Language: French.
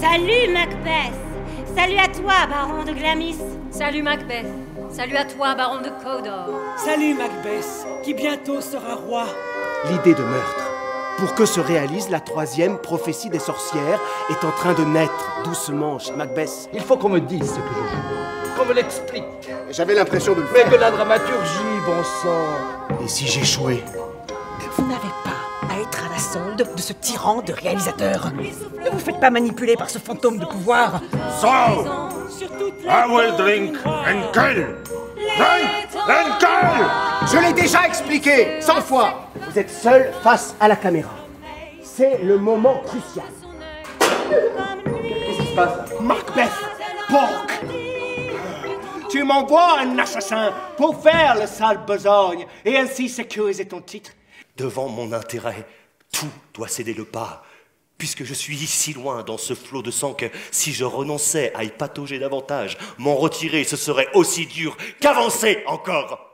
Salut Macbeth. Salut à toi, baron de Glamis. Salut Macbeth. Salut à toi, baron de Cawdor. Salut Macbeth, qui bientôt sera roi. L'idée de meurtre, pour que se réalise la troisième prophétie des sorcières, est en train de naître doucement chez Macbeth. Il faut qu'on me dise ce que je joue, qu'on me l'explique. J'avais l'impression de le Mais faire. de la dramaturgie, bon sang. Et si j'échouais Vous n'avez pas être à la solde de ce tyran de réalisateur. Ne vous faites pas manipuler par ce fantôme de pouvoir. So, I will drink and kill. Drink and kill. Je l'ai déjà expliqué, cent fois Vous êtes seul face à la caméra. C'est le moment crucial. Qu'est-ce qui se passe? Macbeth, porc Tu m'envoies un assassin pour faire le sale besogne et ainsi sécuriser ton titre. Devant mon intérêt, tout doit céder le pas. Puisque je suis si loin dans ce flot de sang que si je renonçais à y patauger davantage, m'en retirer ce serait aussi dur qu'avancer encore.